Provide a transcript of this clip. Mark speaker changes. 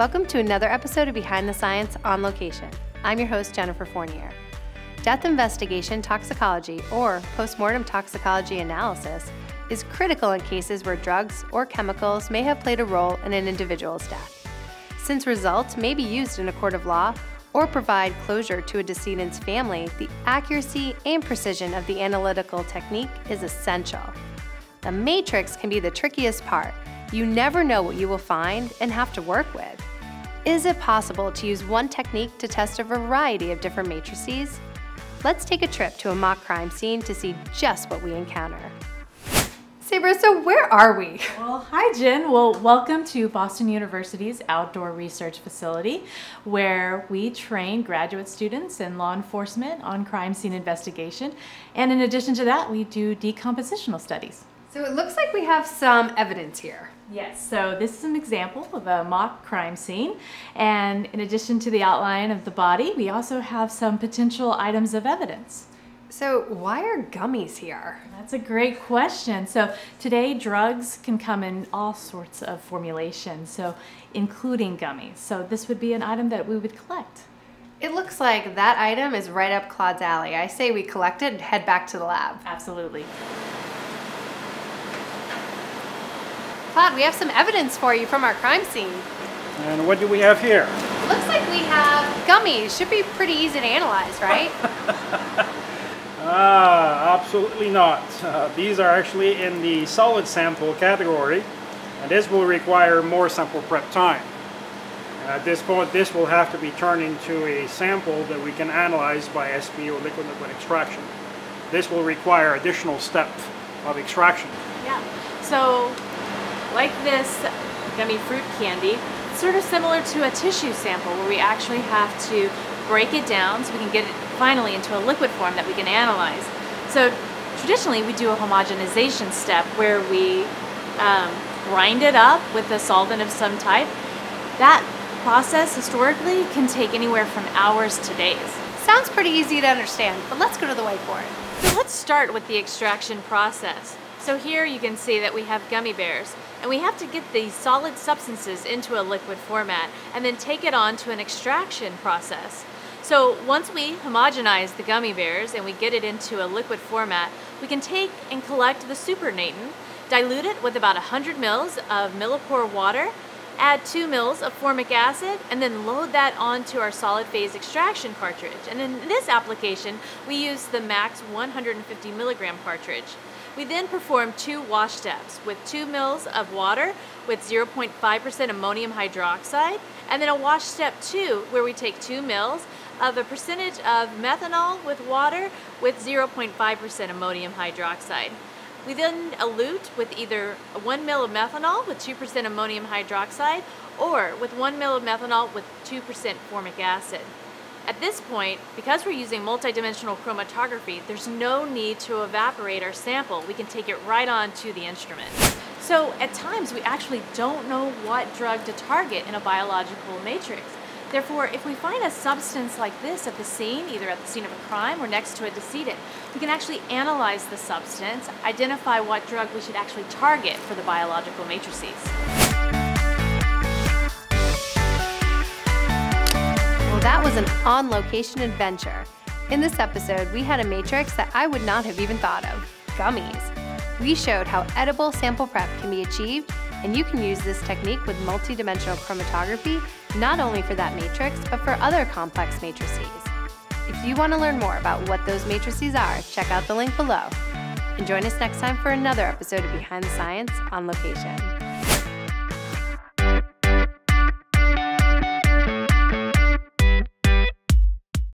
Speaker 1: Welcome to another episode of Behind the Science on Location. I'm your host, Jennifer Fournier. Death investigation toxicology, or postmortem toxicology analysis, is critical in cases where drugs or chemicals may have played a role in an individual's death. Since results may be used in a court of law or provide closure to a decedent's family, the accuracy and precision of the analytical technique is essential. The matrix can be the trickiest part. You never know what you will find and have to work with. Is it possible to use one technique to test a variety of different matrices? Let's take a trip to a mock crime scene to see just what we encounter. Sabra, so where are we?
Speaker 2: Well, hi, Jen. Well, welcome to Boston University's Outdoor Research Facility, where we train graduate students in law enforcement on crime scene investigation. And in addition to that, we do decompositional studies.
Speaker 1: So it looks like we have some evidence here.
Speaker 2: Yes, so this is an example of a mock crime scene. And in addition to the outline of the body, we also have some potential items of evidence.
Speaker 1: So why are gummies here?
Speaker 2: That's a great question. So today drugs can come in all sorts of formulations, so including gummies. So this would be an item that we would collect.
Speaker 1: It looks like that item is right up Claude's alley. I say we collect it and head back to the lab.
Speaker 2: Absolutely.
Speaker 1: We have some evidence for you from our crime scene.
Speaker 3: And what do we have here?
Speaker 1: Looks like we have gummies. Should be pretty easy to analyze, right?
Speaker 3: ah, absolutely not. Uh, these are actually in the solid sample category, and this will require more sample prep time. At this point, this will have to be turned into a sample that we can analyze by SP or liquid liquid extraction. This will require additional step of extraction.
Speaker 2: Yeah. So like this gummy fruit candy, it's sort of similar to a tissue sample where we actually have to break it down so we can get it finally into a liquid form that we can analyze. So traditionally we do a homogenization step where we um, grind it up with a solvent of some type. That process historically can take anywhere from hours to days.
Speaker 1: Sounds pretty easy to understand, but let's go to the whiteboard.
Speaker 2: So let's start with the extraction process. So here you can see that we have gummy bears and we have to get these solid substances into a liquid format and then take it on to an extraction process. So once we homogenize the gummy bears and we get it into a liquid format, we can take and collect the supernatant, dilute it with about 100 mils of millipore water, add 2 mils of formic acid, and then load that onto our solid phase extraction cartridge. And in this application, we use the MAX 150 milligram cartridge. We then perform two wash steps with 2 mils of water with 0.5% ammonium hydroxide, and then a wash step 2 where we take 2 mils of a percentage of methanol with water with 0.5% ammonium hydroxide. We then elute with either 1 mil of methanol with 2% ammonium hydroxide or with 1 mil of methanol with 2% formic acid. At this point, because we're using multidimensional chromatography, there's no need to evaporate our sample. We can take it right on to the instrument. So at times, we actually don't know what drug to target in a biological matrix. Therefore, if we find a substance like this at the scene, either at the scene of a crime or next to a decedent, we can actually analyze the substance, identify what drug we should actually target for the biological matrices.
Speaker 1: That was an on-location adventure. In this episode, we had a matrix that I would not have even thought of, gummies. We showed how edible sample prep can be achieved, and you can use this technique with multidimensional chromatography, not only for that matrix, but for other complex matrices. If you want to learn more about what those matrices are, check out the link below. And join us next time for another episode of Behind the Science on Location.